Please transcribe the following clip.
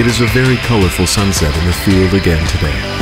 It is a very colorful sunset in the field again today.